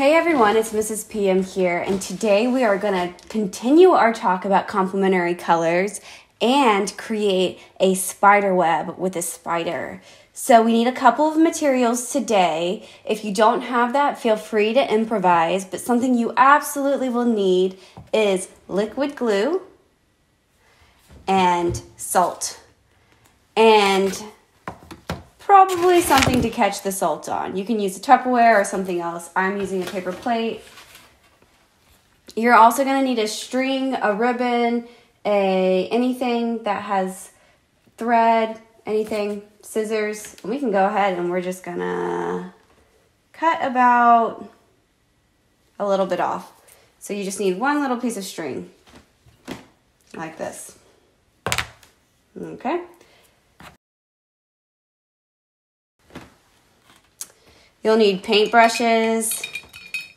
Hey everyone, it's Mrs. PM here, and today we are going to continue our talk about complementary colors and create a spider web with a spider. So we need a couple of materials today. If you don't have that, feel free to improvise, but something you absolutely will need is liquid glue and salt. And probably something to catch the salt on. You can use a Tupperware or something else. I'm using a paper plate. You're also going to need a string, a ribbon, a anything that has thread, anything, scissors. We can go ahead and we're just going to cut about a little bit off. So you just need one little piece of string like this. Okay. You'll need paintbrushes.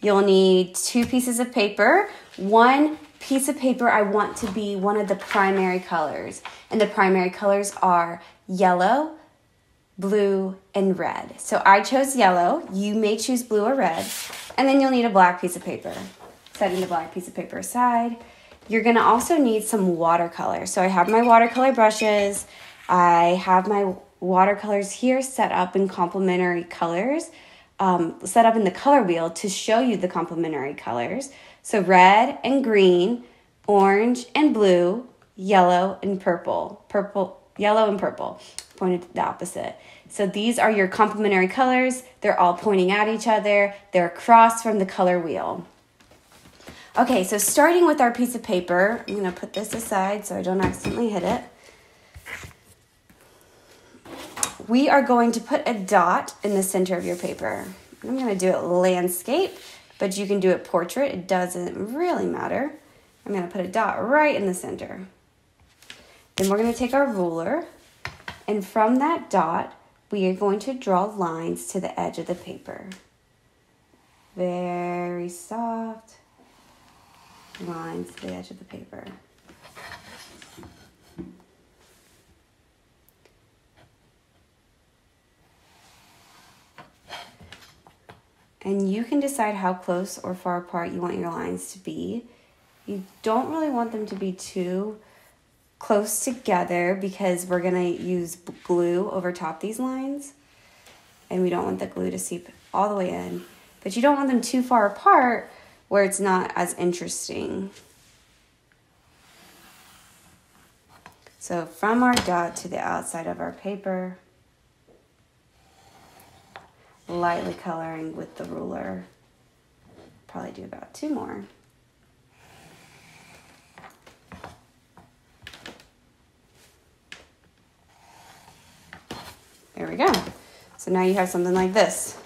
You'll need two pieces of paper. One piece of paper I want to be one of the primary colors. And the primary colors are yellow, blue, and red. So I chose yellow. You may choose blue or red. And then you'll need a black piece of paper. Setting the black piece of paper aside. You're gonna also need some watercolor. So I have my watercolor brushes. I have my watercolors here set up in complementary colors um, set up in the color wheel to show you the complementary colors. So red and green, orange and blue, yellow and purple, purple, yellow and purple, pointed to the opposite. So these are your complementary colors. They're all pointing at each other. They're across from the color wheel. Okay, so starting with our piece of paper, I'm gonna put this aside so I don't accidentally hit it. We are going to put a dot in the center of your paper. I'm going to do it landscape, but you can do it portrait. It doesn't really matter. I'm going to put a dot right in the center. Then we're going to take our ruler, and from that dot, we are going to draw lines to the edge of the paper. Very soft lines to the edge of the paper. And you can decide how close or far apart you want your lines to be. You don't really want them to be too close together because we're going to use glue over top these lines and we don't want the glue to seep all the way in. But you don't want them too far apart where it's not as interesting. So from our dot to the outside of our paper, lightly coloring with the ruler. Probably do about two more. There we go. So now you have something like this.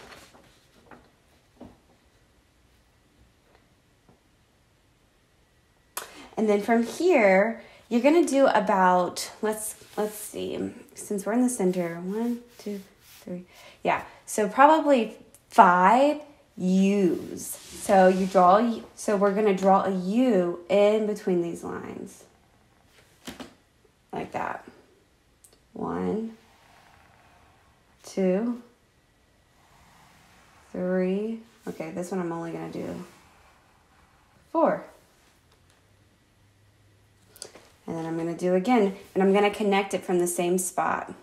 And then from here, you're gonna do about, let's, let's see, since we're in the center, one, two, three, yeah, so probably five U's. So you draw, so we're going to draw a U in between these lines. Like that. One, two, three. Okay, this one I'm only going to do four. And then I'm going to do again, and I'm going to connect it from the same spot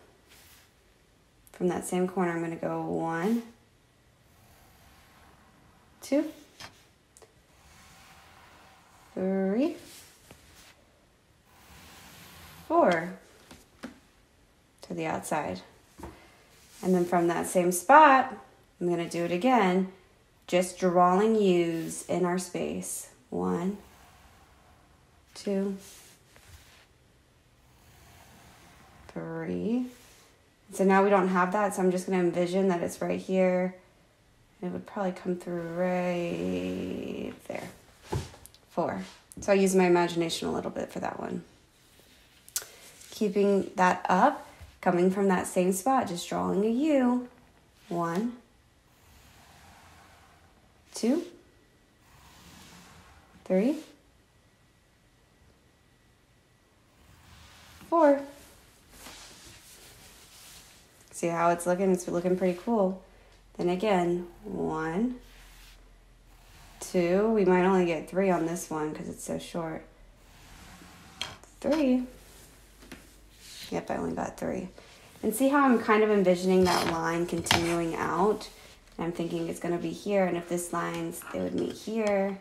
from that same corner, I'm going to go one, two, three, four to the outside. And then from that same spot, I'm going to do it again, just drawing U's in our space. One, two, three, so now we don't have that, so I'm just going to envision that it's right here. It would probably come through right there. Four. So I use my imagination a little bit for that one. Keeping that up, coming from that same spot, just drawing a U. One, two, three, four. See how it's looking? It's looking pretty cool. Then again, one, two. We might only get three on this one because it's so short. Three. Yep, I only got three. And see how I'm kind of envisioning that line continuing out? I'm thinking it's going to be here. And if this lines, they would meet here.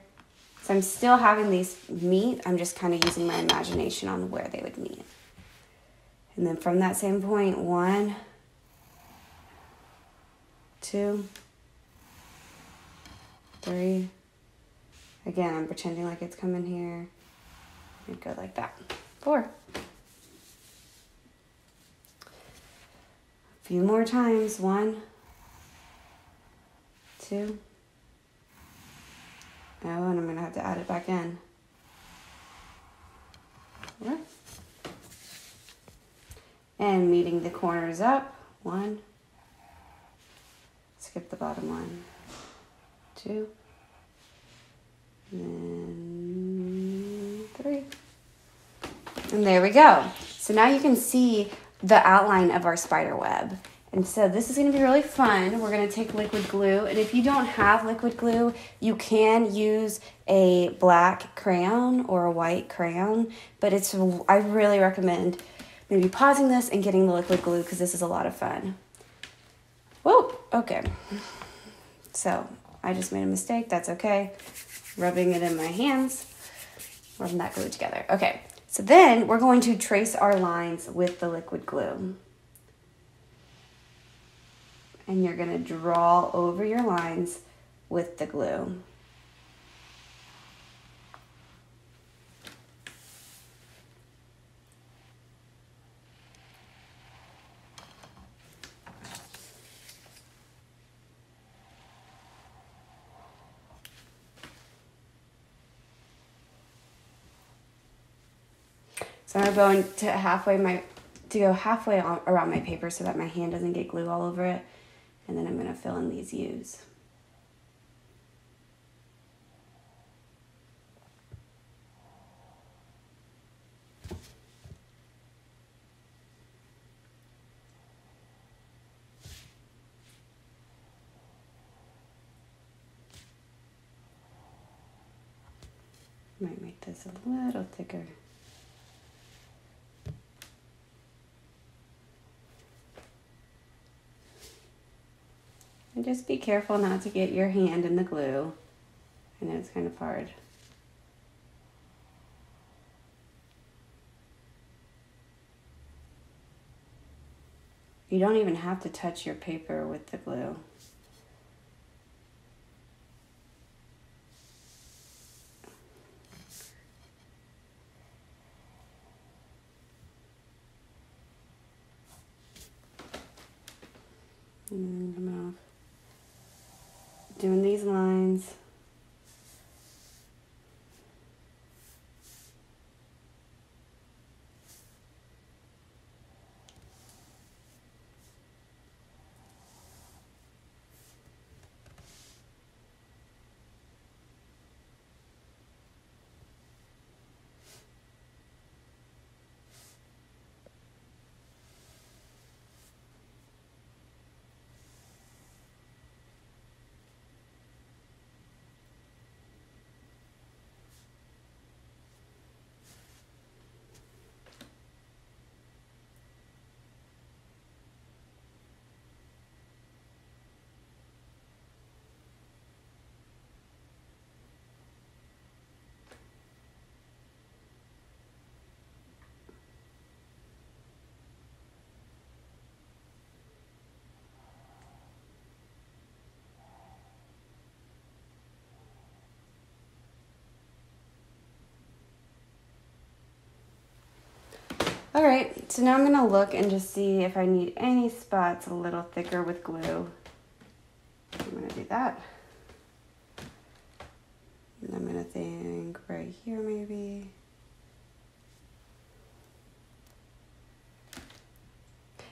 So I'm still having these meet. I'm just kind of using my imagination on where they would meet. And then from that same point, one, two, three. Again, I'm pretending like it's coming here. And go like that. Four. A few more times. One, two. Oh, and I'm going to have to add it back in. Four. And meeting the corners up. One. Skip the bottom one. Two. And three. And there we go. So now you can see the outline of our spider web. And so this is going to be really fun. We're going to take liquid glue. And if you don't have liquid glue, you can use a black crayon or a white crayon. But it's I really recommend maybe pausing this and getting the liquid glue because this is a lot of fun. Whoa, okay. So I just made a mistake. That's okay. Rubbing it in my hands. Rubbing that glue together. Okay, so then we're going to trace our lines with the liquid glue. And you're going to draw over your lines with the glue. Going to halfway my to go halfway on, around my paper so that my hand doesn't get glue all over it. And then I'm going to fill in these U's. Might make this a little thicker. And just be careful not to get your hand in the glue. I know it's kind of hard. You don't even have to touch your paper with the glue. Mm, and off doing these lines. All right, so now I'm gonna look and just see if I need any spots a little thicker with glue. I'm gonna do that. And I'm gonna think right here maybe.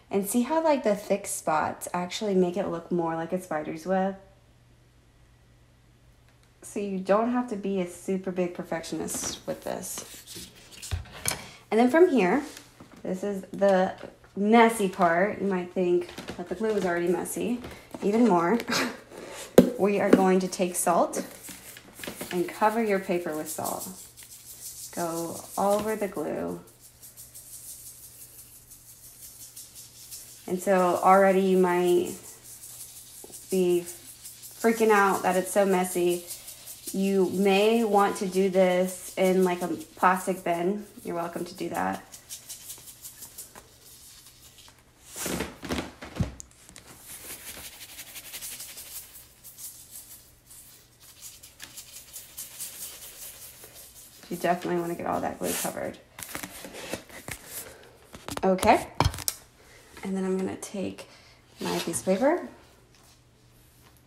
And see how like the thick spots actually make it look more like a spider's web? So you don't have to be a super big perfectionist with this. And then from here, this is the messy part. You might think that the glue is already messy. Even more. we are going to take salt and cover your paper with salt. Go all over the glue. And so already you might be freaking out that it's so messy. You may want to do this in like a plastic bin. You're welcome to do that. You definitely want to get all that glue covered. Okay. And then I'm going to take my piece of paper.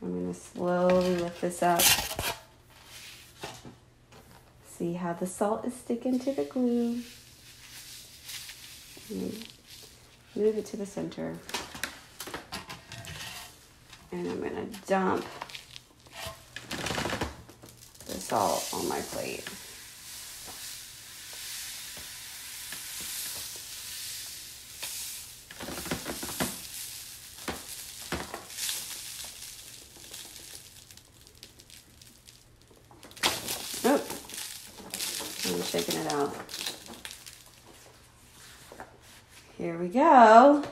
I'm going to slowly lift this up. See how the salt is sticking to the glue. Move it to the center. And I'm going to dump the salt on my plate. shaking it out. Here we go.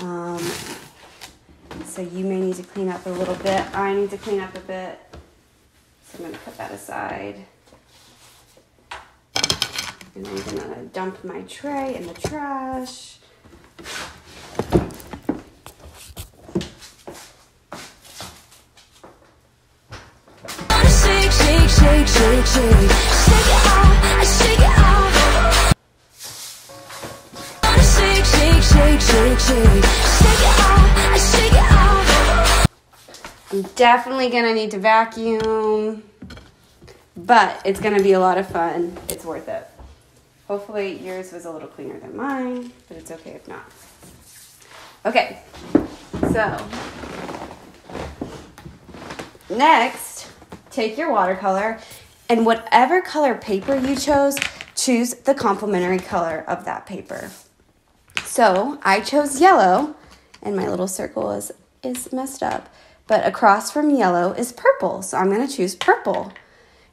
Um, so you may need to clean up a little bit. I need to clean up a bit. So I'm going to put that aside. And I'm going to dump my tray in the trash. Shake, shake, shake, shake, I'm definitely gonna need to vacuum, but it's gonna be a lot of fun. It's worth it. Hopefully yours was a little cleaner than mine, but it's okay if not. Okay, so next, take your watercolor and whatever color paper you chose, choose the complementary color of that paper. So I chose yellow, and my little circle is, is messed up. But across from yellow is purple, so I'm going to choose purple.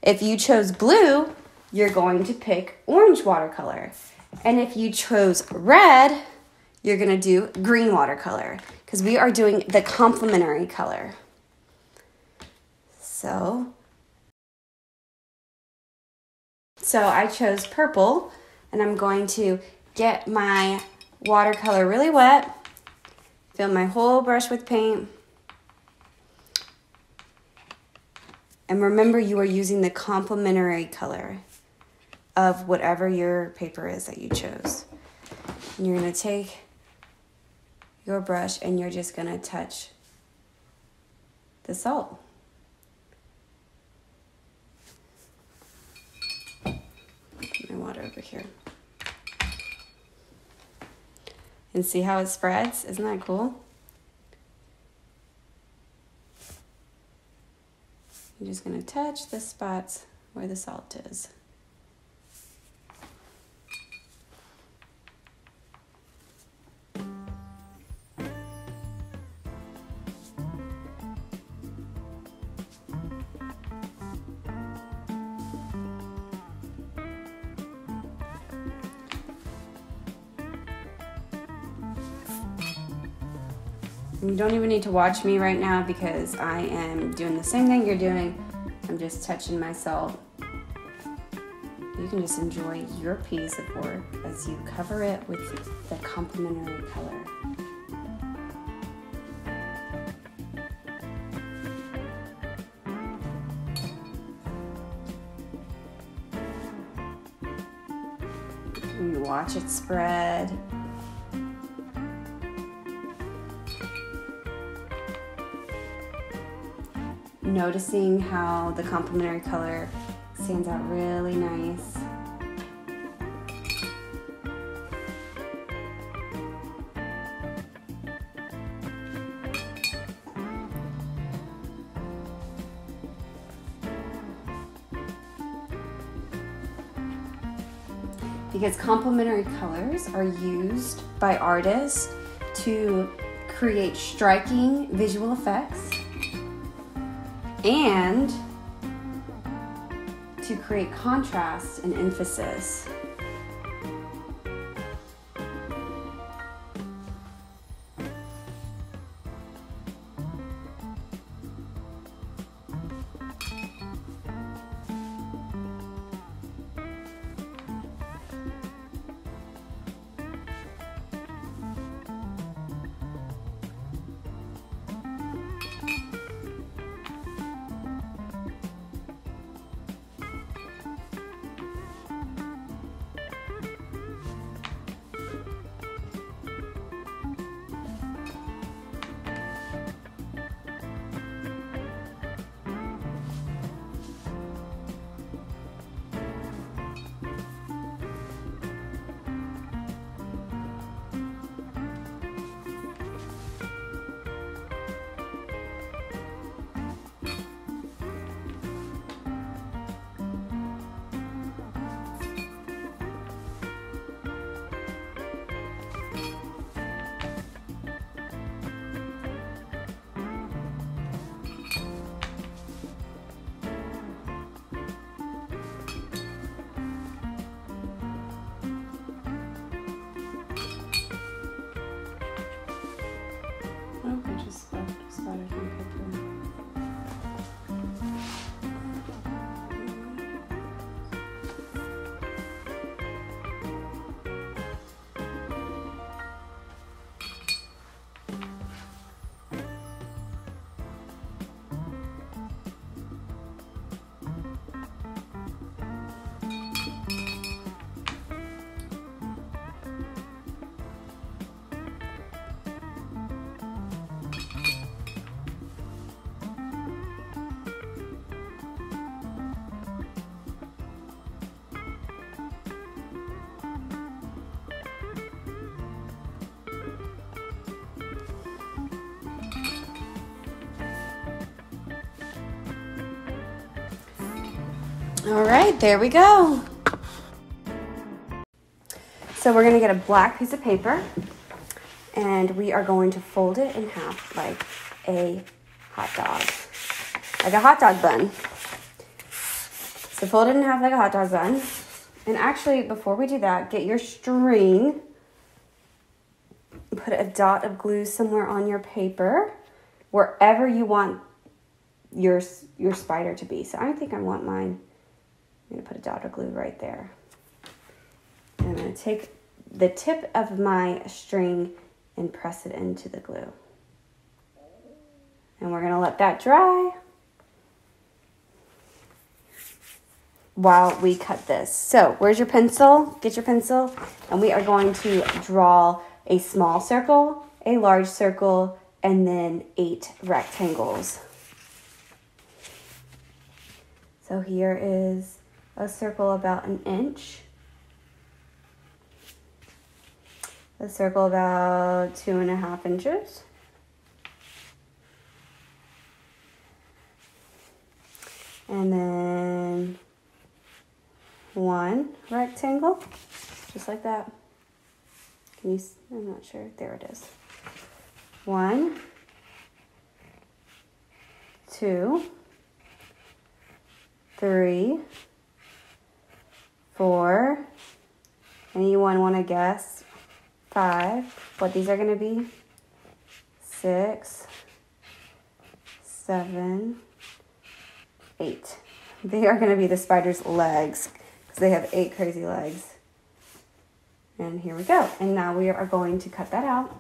If you chose blue, you're going to pick orange watercolor. And if you chose red, you're going to do green watercolor because we are doing the complementary color. So, so I chose purple and I'm going to get my watercolor really wet, fill my whole brush with paint. And remember, you are using the complementary color of whatever your paper is that you chose. And you're to take your brush and you're just going to touch the salt. Put my water over here. And see how it spreads. Isn't that cool? I'm just going to touch the spots where the salt is. You don't even need to watch me right now because I am doing the same thing you're doing. I'm just touching myself. You can just enjoy your piece of work as you cover it with the complementary color. You watch it spread. Noticing how the complementary color stands out really nice. because complementary colors are used by artists to create striking visual effects and to create contrast and emphasis. All right, there we go. So we're gonna get a black piece of paper and we are going to fold it in half like a hot dog, like a hot dog bun. So fold it in half like a hot dog bun. And actually, before we do that, get your string, put a dot of glue somewhere on your paper, wherever you want your, your spider to be. So I think I want mine I'm to put a dot of glue right there. And I'm to take the tip of my string and press it into the glue. And we're going to let that dry while we cut this. So where's your pencil? Get your pencil. And we are going to draw a small circle, a large circle, and then eight rectangles. So here is a circle about an inch, a circle about two and a half inches, and then one rectangle, just like that. Can you, I'm not sure, there it is. One, two, three, four. Anyone want to guess? Five. What these are going to be? Six, seven, eight. They are going to be the spider's legs because they have eight crazy legs. And here we go. And now we are going to cut that out.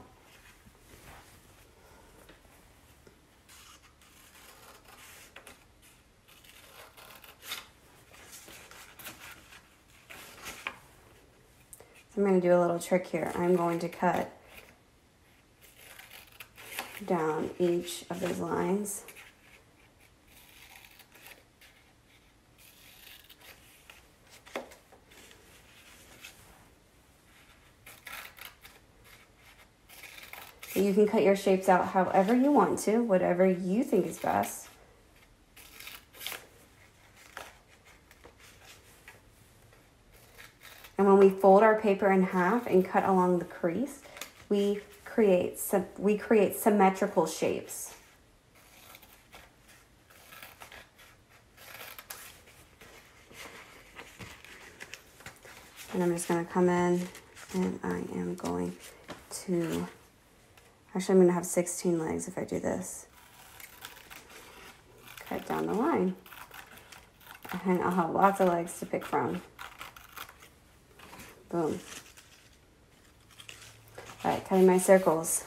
I'm going to do a little trick here. I'm going to cut down each of those lines. You can cut your shapes out however you want to, whatever you think is best. And when we fold our paper in half and cut along the crease, we create, we create symmetrical shapes. And I'm just gonna come in and I am going to, actually I'm gonna have 16 legs if I do this. Cut down the line. And I'll have lots of legs to pick from. Boom. All right, cutting my circles.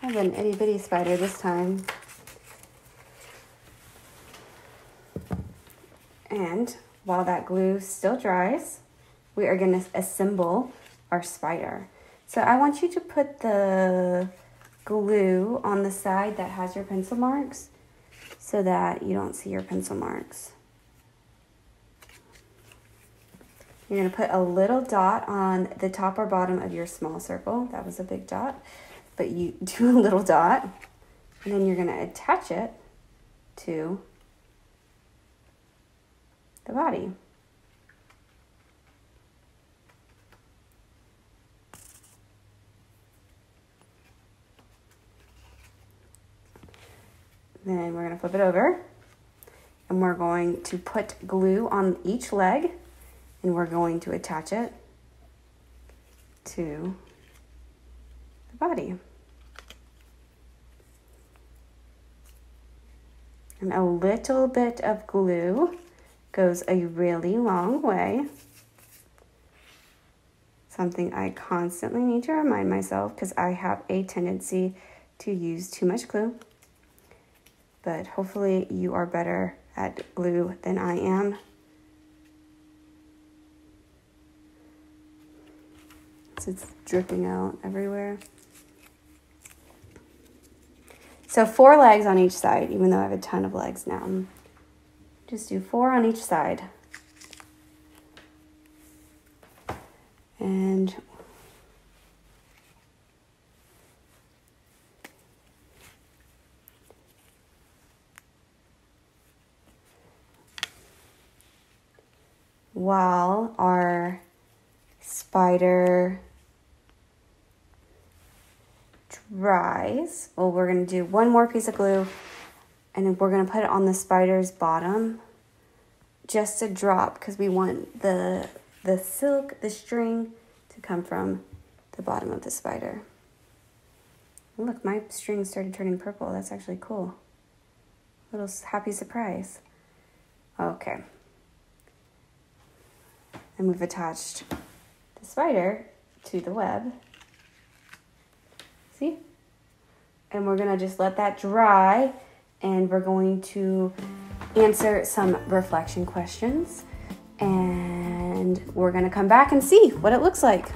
I have an itty bitty spider this time. And while that glue still dries, we are going to assemble our spider. So I want you to put the glue on the side that has your pencil marks so that you don't see your pencil marks. You're going to put a little dot on the top or bottom of your small circle. That was a big dot but you do a little dot and then you're going to attach it to the body. Then we're going to flip it over and we're going to put glue on each leg and we're going to attach it to the body. And a little bit of glue goes a really long way. Something I constantly need to remind myself because I have a tendency to use too much glue. But hopefully you are better at glue than I am. So it's dripping out everywhere. So four legs on each side, even though I have a ton of legs now. Just do four on each side. And while our spider dries, well, we're going to do one more piece of glue and we're going to put it on the spider's bottom just a drop because we want the the silk, the string to come from the bottom of the spider. Look, my string started turning purple. That's actually cool. Little happy surprise. Okay. And we've attached the spider to the web. See? And we're gonna just let that dry and we're going to answer some reflection questions and we're gonna come back and see what it looks like.